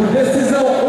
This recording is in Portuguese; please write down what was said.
por decisão